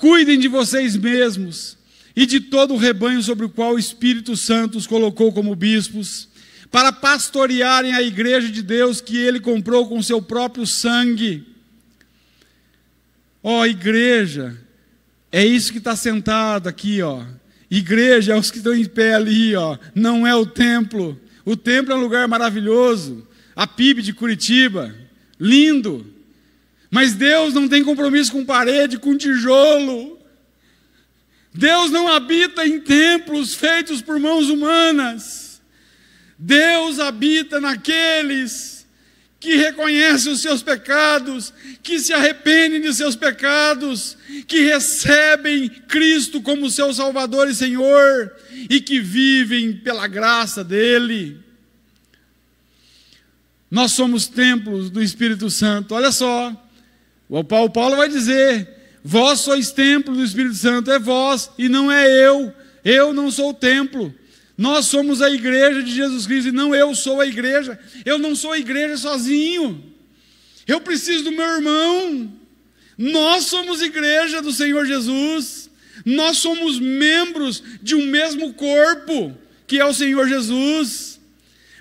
Cuidem de vocês mesmos e de todo o rebanho sobre o qual o Espírito Santo os colocou como bispos, para pastorearem a igreja de Deus que ele comprou com seu próprio sangue. Ó, oh, igreja, é isso que está sentado aqui, ó. Igreja é os que estão em pé ali, ó. Não é o templo. O templo é um lugar maravilhoso. A PIB de Curitiba, lindo. Mas Deus não tem compromisso com parede, com tijolo. Deus não habita em templos feitos por mãos humanas. Deus habita naqueles que reconhecem os seus pecados, que se arrependem de seus pecados, que recebem Cristo como seu Salvador e Senhor e que vivem pela graça dEle. Nós somos templos do Espírito Santo. Olha só, o Paulo vai dizer: Vós sois templo do Espírito Santo, é vós e não é eu. Eu não sou o templo. Nós somos a igreja de Jesus Cristo e não eu sou a igreja. Eu não sou a igreja sozinho. Eu preciso do meu irmão. Nós somos igreja do Senhor Jesus. Nós somos membros de um mesmo corpo, que é o Senhor Jesus.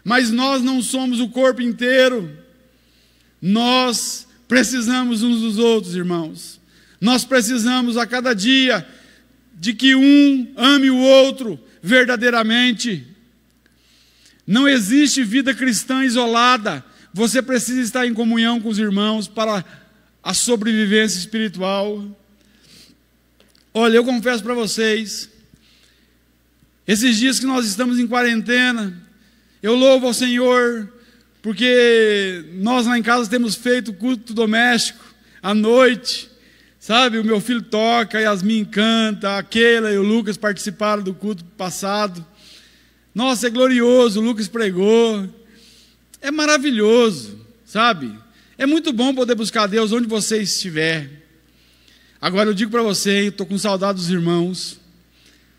Mas nós não somos o corpo inteiro. Nós precisamos uns dos outros, irmãos. Nós precisamos a cada dia de que um ame o outro verdadeiramente. Não existe vida cristã isolada. Você precisa estar em comunhão com os irmãos para a sobrevivência espiritual. Olha, eu confesso para vocês, esses dias que nós estamos em quarentena, eu louvo ao Senhor, porque nós lá em casa temos feito culto doméstico à noite, Sabe, o meu filho toca, Yasmin canta, a Keila e o Lucas participaram do culto passado. Nossa, é glorioso, o Lucas pregou. É maravilhoso, sabe? É muito bom poder buscar Deus onde você estiver. Agora eu digo para você, estou com saudade dos irmãos,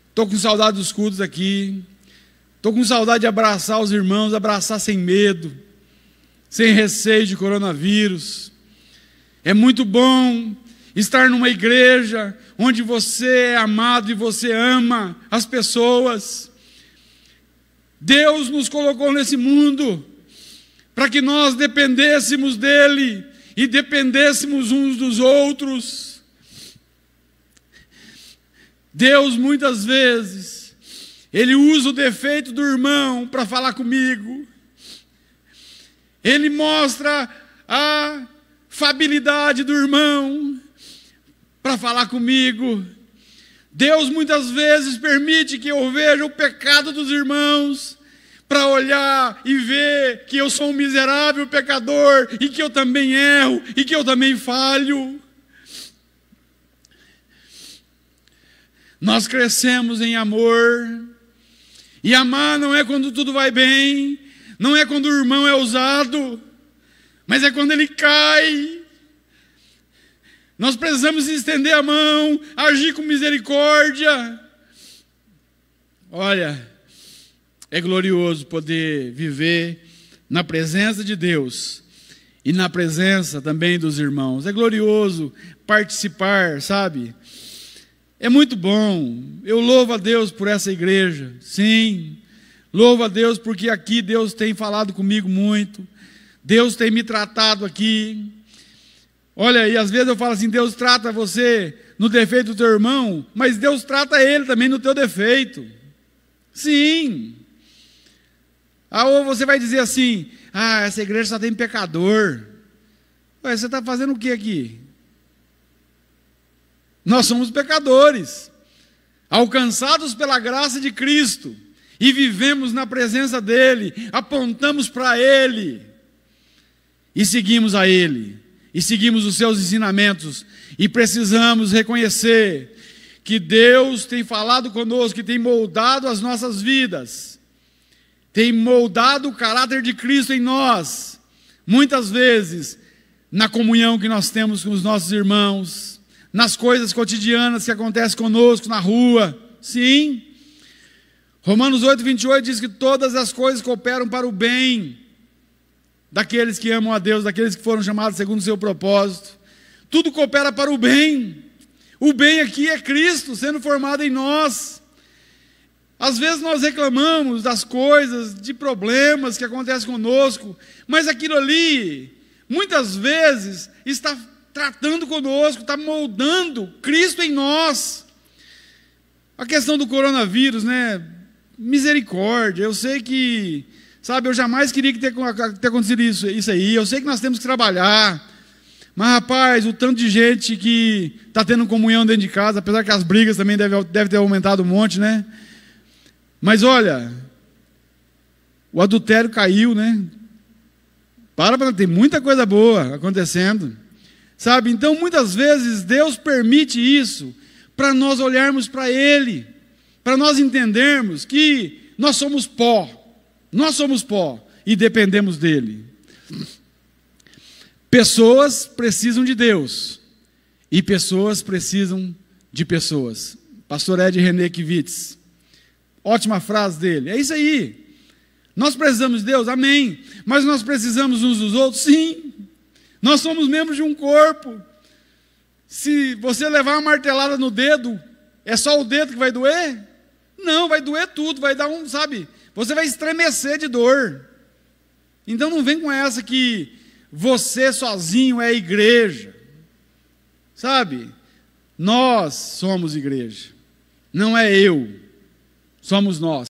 estou com saudade dos cultos aqui, estou com saudade de abraçar os irmãos, abraçar sem medo, sem receio de coronavírus. É muito bom estar numa igreja onde você é amado e você ama as pessoas. Deus nos colocou nesse mundo para que nós dependêssemos dEle e dependêssemos uns dos outros. Deus muitas vezes, Ele usa o defeito do irmão para falar comigo, Ele mostra a fabilidade do irmão, para falar comigo. Deus muitas vezes permite que eu veja o pecado dos irmãos, para olhar e ver que eu sou um miserável pecador e que eu também erro e que eu também falho. Nós crescemos em amor, e amar não é quando tudo vai bem, não é quando o irmão é usado, mas é quando ele cai, nós precisamos estender a mão, agir com misericórdia. Olha, é glorioso poder viver na presença de Deus e na presença também dos irmãos. É glorioso participar, sabe? É muito bom. Eu louvo a Deus por essa igreja. Sim. Louvo a Deus porque aqui Deus tem falado comigo muito. Deus tem me tratado aqui. Olha, e às vezes eu falo assim: Deus trata você no defeito do teu irmão, mas Deus trata ele também no teu defeito. Sim. Ah, ou você vai dizer assim: ah, essa igreja só tem pecador. Ué, você está fazendo o que aqui? Nós somos pecadores, alcançados pela graça de Cristo, e vivemos na presença dEle, apontamos para Ele e seguimos a Ele e seguimos os seus ensinamentos, e precisamos reconhecer que Deus tem falado conosco, que tem moldado as nossas vidas, tem moldado o caráter de Cristo em nós, muitas vezes na comunhão que nós temos com os nossos irmãos, nas coisas cotidianas que acontecem conosco na rua, sim. Romanos 8, 28 diz que todas as coisas cooperam para o bem daqueles que amam a Deus, daqueles que foram chamados segundo o seu propósito. Tudo coopera para o bem. O bem aqui é Cristo sendo formado em nós. Às vezes nós reclamamos das coisas, de problemas que acontecem conosco, mas aquilo ali, muitas vezes, está tratando conosco, está moldando Cristo em nós. A questão do coronavírus, né? Misericórdia, eu sei que, sabe, eu jamais queria que ter, acontecido isso, isso aí, eu sei que nós temos que trabalhar, mas, rapaz, o tanto de gente que está tendo comunhão dentro de casa, apesar que as brigas também devem deve ter aumentado um monte, né? Mas olha, o adultério caiu, né? Para, para, tem muita coisa boa acontecendo. Sabe? Então, muitas vezes, Deus permite isso para nós olharmos para Ele, para nós entendermos que nós somos pó, nós somos pó e dependemos dEle. Pessoas precisam de Deus e pessoas precisam de pessoas. Pastor Ed René Kivitz, ótima frase dele. É isso aí. Nós precisamos de Deus, amém. Mas nós precisamos uns dos outros, sim. Nós somos membros de um corpo. Se você levar uma martelada no dedo, é só o dedo que vai doer? Não, vai doer tudo, vai dar um, sabe? Você vai estremecer de dor. Então não vem com essa que você sozinho é igreja. Sabe? Nós somos igreja. Não é eu. Somos nós.